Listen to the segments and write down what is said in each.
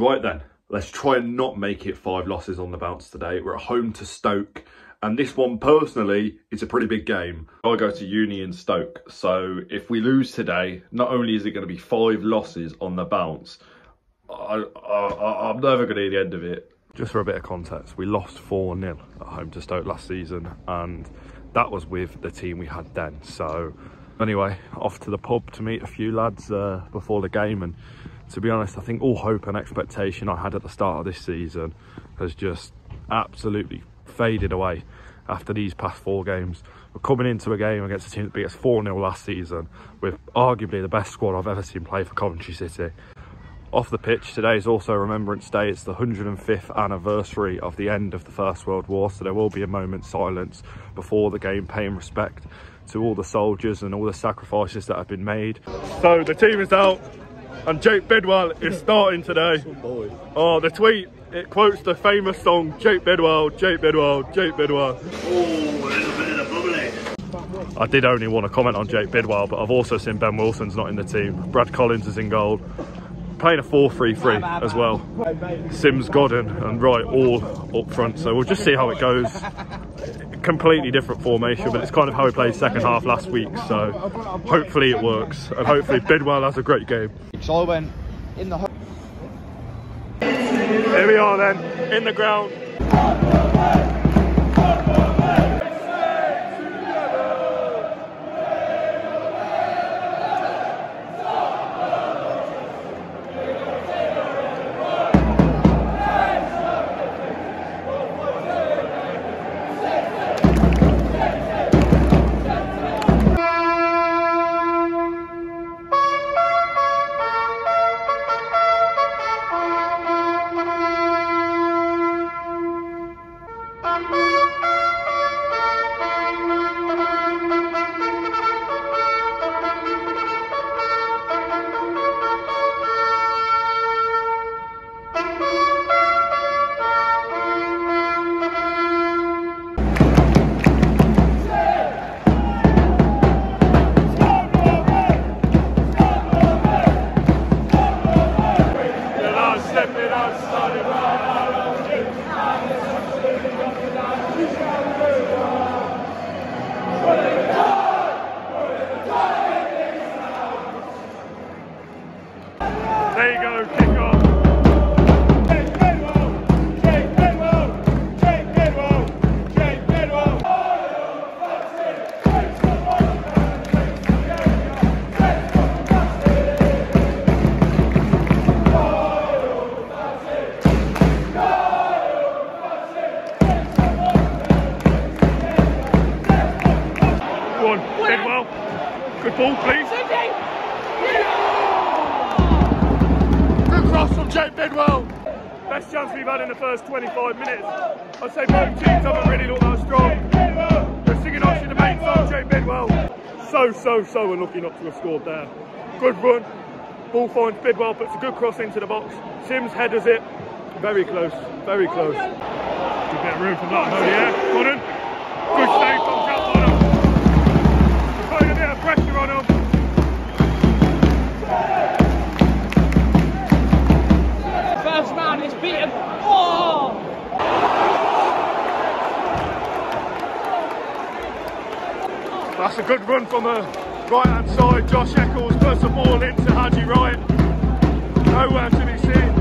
Right then, let's try and not make it five losses on the bounce today. We're at home to Stoke. And this one, personally, is a pretty big game. I go to uni Stoke. So if we lose today, not only is it going to be five losses on the bounce, I, I, I'm never going to hear the end of it. Just for a bit of context, we lost 4-0 at home to Stoke last season. And that was with the team we had then. So anyway, off to the pub to meet a few lads uh, before the game. And to be honest, I think all hope and expectation I had at the start of this season has just absolutely faded away after these past four games. We're coming into a game against a team that beat us 4-0 last season with arguably the best squad I've ever seen play for Coventry City. Off the pitch, today is also Remembrance Day. It's the 105th anniversary of the end of the First World War, so there will be a moment's silence before the game paying respect to all the soldiers and all the sacrifices that have been made. So the team is out and Jake Bidwell is starting today. Oh, the tweet, it quotes the famous song, Jake Bidwell, Jake Bidwell, Jake Bidwell. I did only want to comment on Jake Bidwell, but I've also seen Ben Wilson's not in the team. Brad Collins is in goal. Playing a 4-3-3 as well. Simms, Godden and Wright all up front. So we'll just see how it goes. Completely different formation, but it's kind of how we played second half last week. So hopefully it works. And hopefully Bidwell has a great game. So went in the Here we are then, in the ground. Cross from Jake Bidwell. Best chance we've had in the first 25 minutes. I'd say both teams haven't really looked that strong. They're singing off the main song, Jake Bidwell. So, so, so unlucky not to have scored there. Good run. Ball finds Bidwell, puts a good cross into the box. Simms headers it. Very close, very close. Good bit of room from that yeah. Gordon. That's a good run from the right hand side. Josh Eccles puts the ball into Haji Wright. Nowhere to be seen.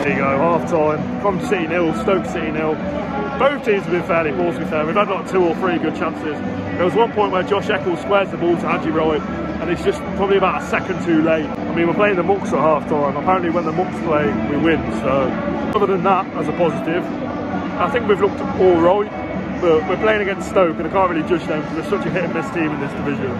There you go, half time. From City nil, Stoke City nil. Both teams have been fairly poor to be fair. We've had like two or three good chances. There was one point where Josh Eccles squares the ball to Haji Wright and it's just probably about a second too late. I mean, we're playing the Mucks at half time. Apparently when the Mucks play, we win. So other than that, as a positive, I think we've looked all right, but we're playing against Stoke and I can't really judge them because they're such a hit and miss team in this division.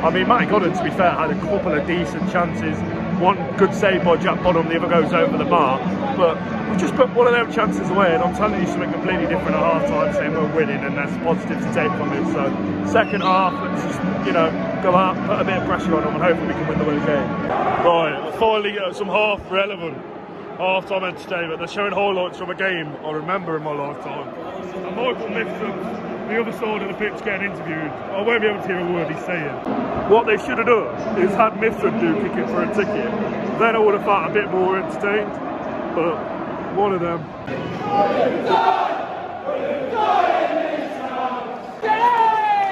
I mean, Matty Godden, to be fair, had a couple of decent chances. One good save by Jack Bonham, the other goes over the bar. But we just put one of them chances away, and I'm telling you something completely different at half time, saying we're winning, and that's positive to take from it. So, second half, let's just, you know, go out, put a bit of pressure on them, and hopefully we can win the winning game. Right, finally get some half relevant half-time entertainment. They're showing highlights from a game I remember in my lifetime. And Michael Mifsud the other side of the pitch getting interviewed. I won't be able to hear a word he's saying. What they should have done is had Mifsud do kick it for a ticket. Then I would have felt a bit more entertained. But one of them.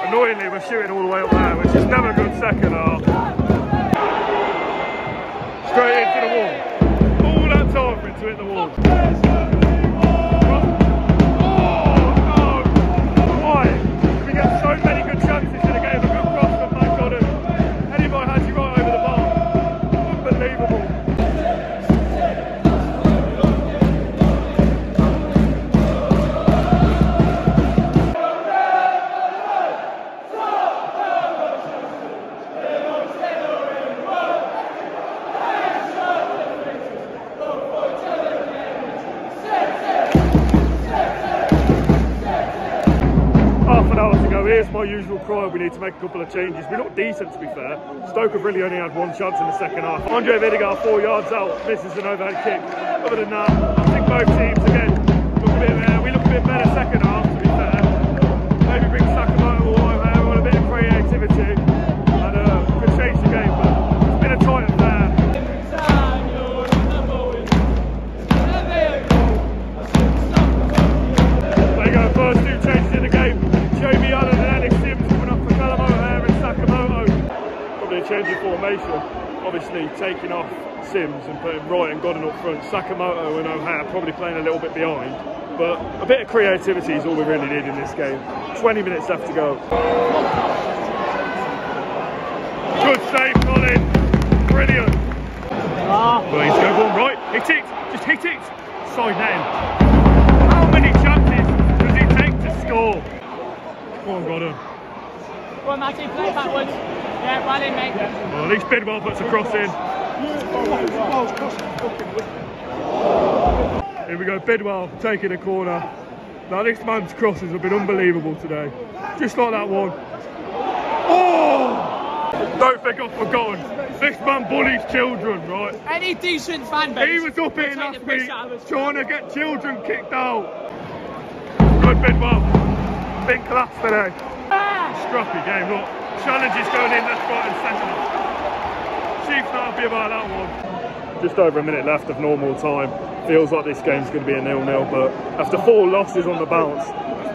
Annoyingly, we're shooting all the way up there, which is never a good second half. Straight into the wall. To hit the wall. My usual cry. We need to make a couple of changes. We look decent, to be fair. Stoke have really only had one chance in the second half. Andre Vidigal, four yards out, misses an overhead kick. Other than that, I think both teams again look a bit. Uh, we look a bit better second half, to be fair. Maybe bring Sakamoto uh, on a bit of creativity and uh, could change the game. But it's been a tight affair. There you go, first two changes Obviously taking off Simms and putting Wright and Godden up front. Sakamoto and O'Hare probably playing a little bit behind. But a bit of creativity is all we really need in this game. 20 minutes left to go. Good save, Colin. Brilliant. Well, he's going one right. Hit it. Just hit it. Side net. How many chances does it take to score? Come on, Godden. On, Matty, play backwards. Yeah, well in, mate. Well, at least Bidwell puts a cross in. Here we go, Bidwell taking a corner. Now this man's crosses have been unbelievable today. Just like that one. Oh! Don't think I've forgotten. This man bullies children, right? Any decent fan base. He was up here last week out of us. trying to get children kicked out. Good Bidwell. Big class today. Scrappy game, look. Challenges going in left, right and centre. Sheaf's not happy about that one. Just over a minute left of normal time. Feels like this game's going to be a nil-nil, but after four losses on the bounce,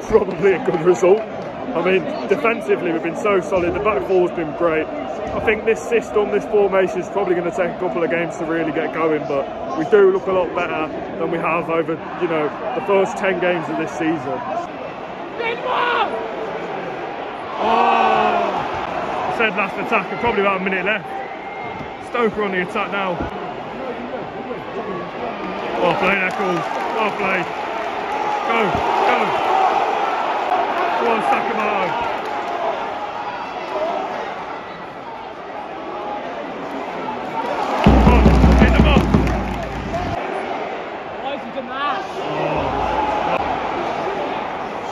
probably a good result. I mean, defensively we've been so solid. The back four's been great. I think this system, this formation is probably going to take a couple of games to really get going, but we do look a lot better than we have over, you know, the first 10 games of this season. Bidwell! Oh, I said last attack, and probably about a minute left. Stoker on the attack now. Well played, Eccles. Well played. Go, go. Go on, Sakamoto.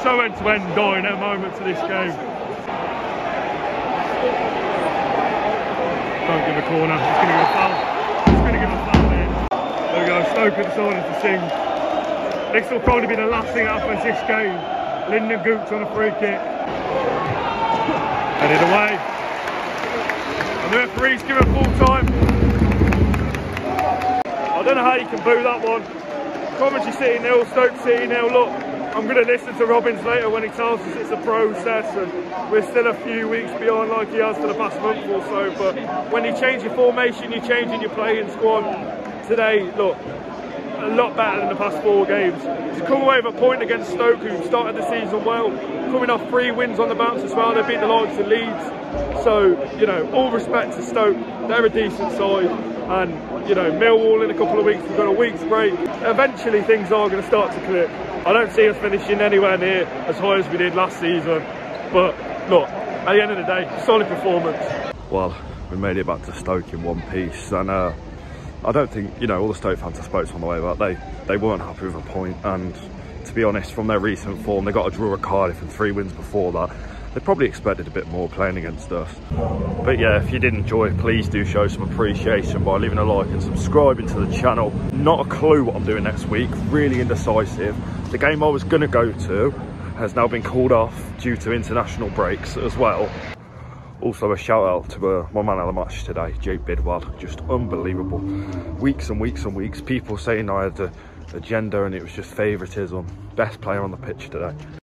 So end to end dynamic moments of this game. Don't give a corner. He's going to give a foul. He's going to give a foul there. There we go. Stoker decided to sing. This will probably be the last thing happens this game. Lyndon Gooch on a free kick. Headed away. And the referee's given full time. I don't know how you can boo that one. Coventry City nil, Stoke City nil. Look, I'm going to listen to Robins later when he tells us it's a process and we're still a few weeks behind like he has for the past month or so. But when you change your formation, you're changing your playing squad. Today, look, a lot better than the past four games. To come away with a point against Stoke, who started the season well, coming off three wins on the bounce as well. They beat the likes of Leeds. So, you know, all respect to Stoke. They're a decent side. And, you know, Millwall in a couple of weeks, we've got a week's break. Eventually things are going to start to click. I don't see us finishing anywhere near as high as we did last season. But, look, at the end of the day, solid performance. Well, we made it back to Stoke in one piece, and uh, I don't think you know all the Stoke fans I spoke to on the way back. They they weren't happy with a point, and to be honest, from their recent form, they got a draw at Cardiff and three wins before that. They probably expected a bit more playing against us. But yeah, if you did enjoy, it, please do show some appreciation by leaving a like and subscribing to the channel. Not a clue what I'm doing next week. Really indecisive. The game I was going to go to has now been called off due to international breaks as well. Also a shout out to uh, my man of the match today, Jake Bidwell. Just unbelievable. Weeks and weeks and weeks. People saying I had the agenda and it was just favouritism. Best player on the pitch today.